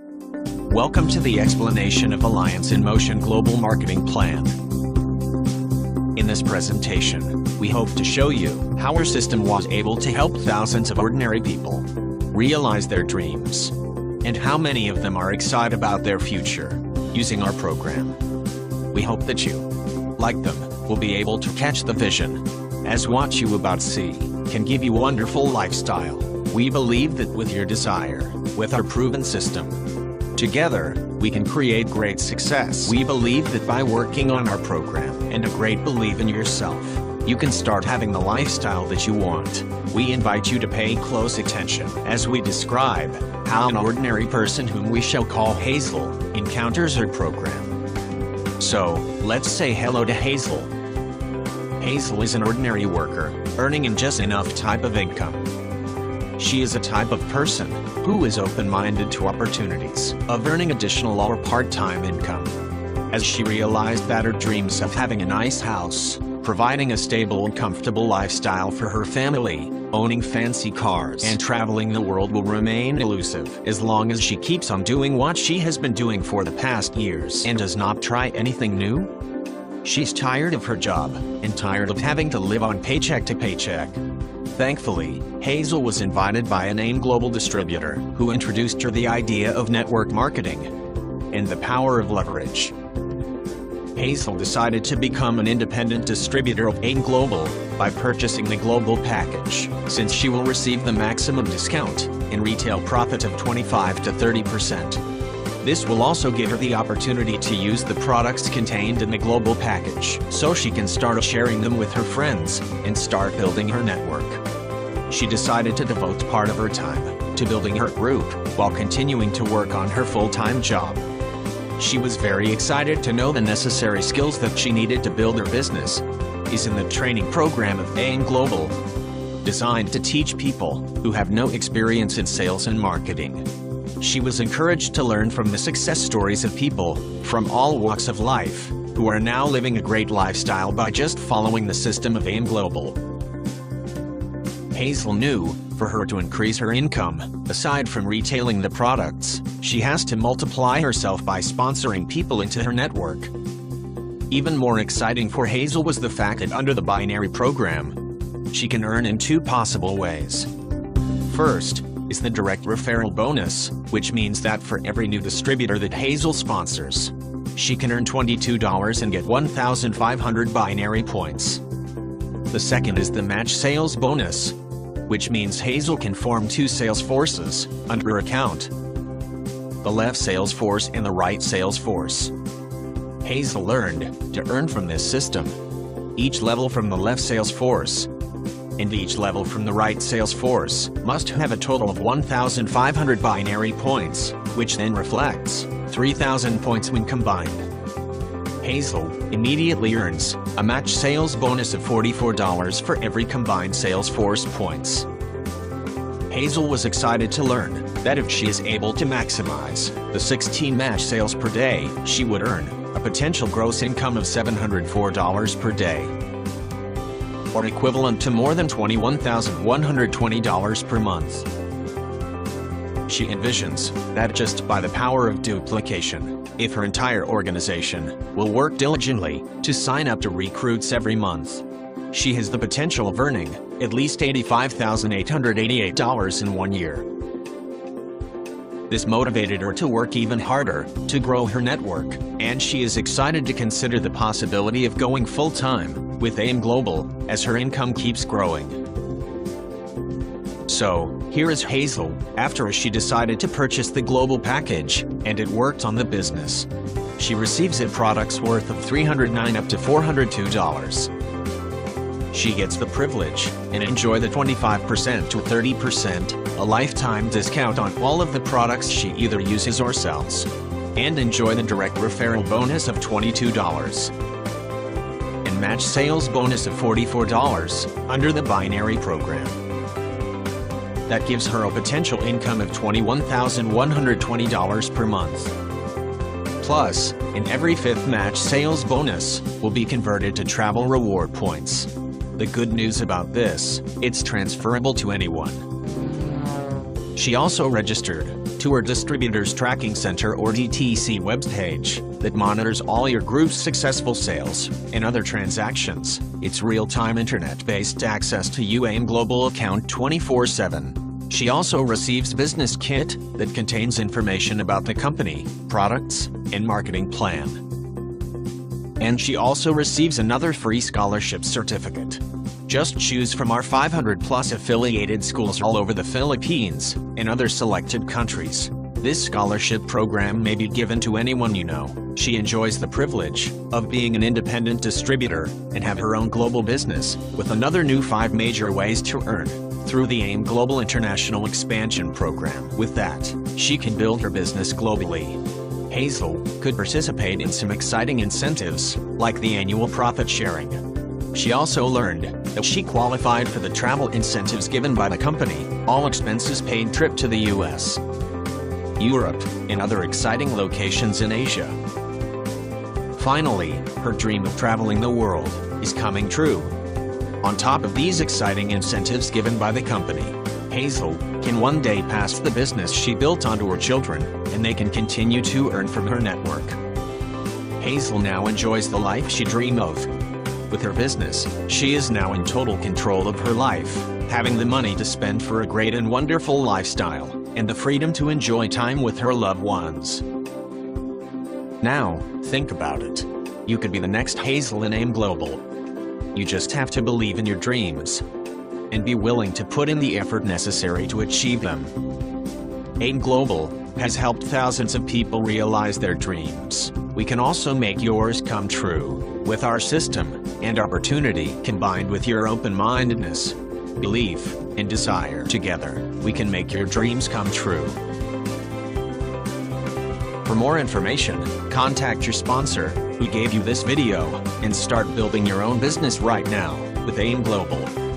Welcome to the explanation of Alliance in Motion Global Marketing Plan. In this presentation, we hope to show you how our system was able to help thousands of ordinary people realize their dreams, and how many of them are excited about their future using our program. We hope that you, like them, will be able to catch the vision, as what you about see can give you wonderful lifestyle. We believe that with your desire, with our proven system, Together, we can create great success. We believe that by working on our program and a great belief in yourself, you can start having the lifestyle that you want. We invite you to pay close attention as we describe how an ordinary person whom we shall call Hazel encounters our program. So, let's say hello to Hazel. Hazel is an ordinary worker, earning in just enough type of income she is a type of person who is open-minded to opportunities of earning additional or part-time income. As she realized that her dreams of having a nice house, providing a stable and comfortable lifestyle for her family, owning fancy cars and traveling the world will remain elusive as long as she keeps on doing what she has been doing for the past years and does not try anything new. She's tired of her job and tired of having to live on paycheck to paycheck. Thankfully, Hazel was invited by an AIM Global distributor who introduced her the idea of network marketing and the power of leverage. Hazel decided to become an independent distributor of AIM Global by purchasing the global package, since she will receive the maximum discount in retail profit of 25 to 30 percent. This will also give her the opportunity to use the products contained in the global package, so she can start sharing them with her friends and start building her network she decided to devote part of her time to building her group while continuing to work on her full-time job. She was very excited to know the necessary skills that she needed to build her business is in the training program of AIM Global, designed to teach people who have no experience in sales and marketing. She was encouraged to learn from the success stories of people from all walks of life who are now living a great lifestyle by just following the system of AIM Global. Hazel knew, for her to increase her income, aside from retailing the products, she has to multiply herself by sponsoring people into her network. Even more exciting for Hazel was the fact that under the binary program, she can earn in two possible ways. First, is the direct referral bonus, which means that for every new distributor that Hazel sponsors, she can earn $22 and get 1,500 binary points. The second is the match sales bonus, which means Hazel can form two sales forces under her account. The left sales force and the right sales force. Hazel learned to earn from this system. Each level from the left sales force and each level from the right sales force must have a total of 1,500 binary points, which then reflects 3,000 points when combined. Hazel immediately earns a match sales bonus of $44 for every combined sales force points. Hazel was excited to learn that if she is able to maximize the 16 match sales per day, she would earn a potential gross income of $704 per day, or equivalent to more than $21,120 per month. She envisions that just by the power of duplication, if her entire organization will work diligently to sign up to recruits every month, she has the potential of earning at least $85,888 in one year. This motivated her to work even harder to grow her network, and she is excited to consider the possibility of going full-time with AIM Global as her income keeps growing. So, here is Hazel, after she decided to purchase the global package, and it worked on the business. She receives it products worth of 309 up to $402. She gets the privilege and enjoy the 25% to 30%, a lifetime discount on all of the products she either uses or sells, and enjoy the direct referral bonus of $22 and match sales bonus of $44 under the binary program. That gives her a potential income of $21,120 per month. Plus, in every fifth match sales bonus will be converted to travel reward points. The good news about this, it's transferable to anyone. She also registered to to Distributors Tracking Center or DTC webpage that monitors all your group's successful sales and other transactions. It's real-time internet-based access to UAIM Global account 24-7. She also receives business kit that contains information about the company, products, and marketing plan. And she also receives another free scholarship certificate. Just choose from our 500 plus affiliated schools all over the Philippines and other selected countries. This scholarship program may be given to anyone you know. She enjoys the privilege of being an independent distributor and have her own global business with another new five major ways to earn through the AIM Global International Expansion Program. With that, she can build her business globally. Hazel could participate in some exciting incentives, like the annual profit sharing. She also learned that she qualified for the travel incentives given by the company, all expenses paid trip to the US, Europe, and other exciting locations in Asia. Finally, her dream of traveling the world is coming true. On top of these exciting incentives given by the company, Hazel can one day pass the business she built onto her children, and they can continue to earn from her network. Hazel now enjoys the life she dreamed of, with her business, she is now in total control of her life, having the money to spend for a great and wonderful lifestyle, and the freedom to enjoy time with her loved ones. Now, think about it. You could be the next Hazel in AIM Global. You just have to believe in your dreams and be willing to put in the effort necessary to achieve them. AIM Global has helped thousands of people realize their dreams. We can also make yours come true. With our system and opportunity combined with your open-mindedness, belief, and desire together, we can make your dreams come true. For more information, contact your sponsor who gave you this video and start building your own business right now with AIM Global.